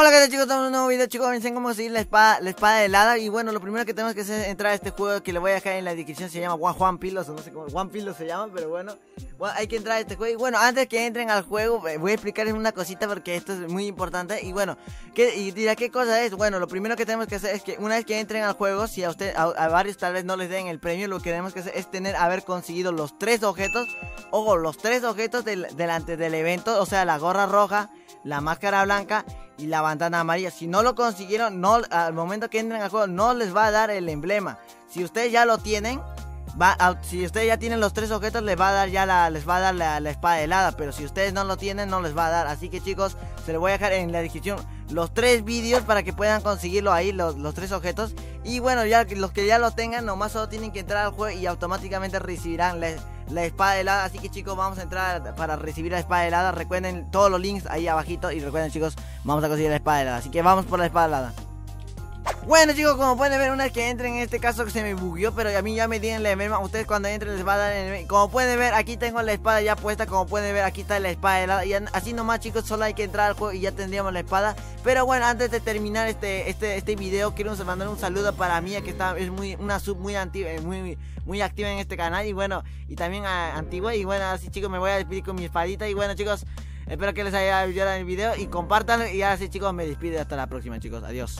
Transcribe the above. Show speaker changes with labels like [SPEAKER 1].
[SPEAKER 1] Hola, ¿qué tal chicos? Estamos en un nuevo video, chicos. Miren cómo conseguir la espada, la espada helada. Y bueno, lo primero que tenemos que hacer es entrar a este juego que le voy a dejar en la descripción. Se llama One, Juan Pilos, o no sé cómo, One Pilos se llama, pero bueno. Bueno, hay que entrar a este juego. Y bueno, antes que entren al juego, eh, voy a explicarles una cosita porque esto es muy importante. Y bueno, ¿qué, y dirá qué cosa es. Bueno, lo primero que tenemos que hacer es que una vez que entren al juego, si a usted, a, varios tal vez no les den el premio, lo que tenemos que hacer es tener, haber conseguido los tres objetos. Ojo, los tres objetos delante del evento. O sea, la gorra roja, la máscara blanca y la bandana amarilla. Si no lo consiguieron, no, al momento que entren al juego, no les va a dar el emblema. Si ustedes ya lo tienen, va si ustedes ya tienen los tres objetos, les va a dar ya la, les va a dar la, espada helada. Pero si ustedes no lo tienen, no les va a dar. Así que chicos, se les voy a dejar en la descripción los tres vídeos para que puedan conseguirlo ahí, los, los tres objetos. Y bueno, ya los que ya lo tengan, nomás solo tienen que entrar al juego y automáticamente recibirán la la espada helada. Así que chicos, vamos a entrar para recibir la espada helada. Recuerden todos los links ahí abajito. Y recuerden chicos, vamos a conseguir la espada helada. Así que vamos por la espada helada. Bueno chicos, como pueden ver, una vez que entren en este caso se me bugueó, pero a mí ya me tienen la emblema. Ustedes cuando entren les va a dar. Como pueden ver, aquí tengo la espada ya puesta. Como pueden ver, aquí está la espada. Y así nomás chicos, solo hay que entrar al juego y ya tendríamos la espada. Pero bueno, antes de terminar este, este, este video, quiero mandar un saludo para Mía, que está, es muy, una sub muy antigua, eh, muy, muy activa en este canal. Y bueno, y también a, antigua. Y bueno, así chicos, me voy a despedir con mi espadita. Y bueno chicos, espero que les haya ayudado el video. Y compartan. Y así chicos, me despido. Hasta la próxima chicos. Adiós.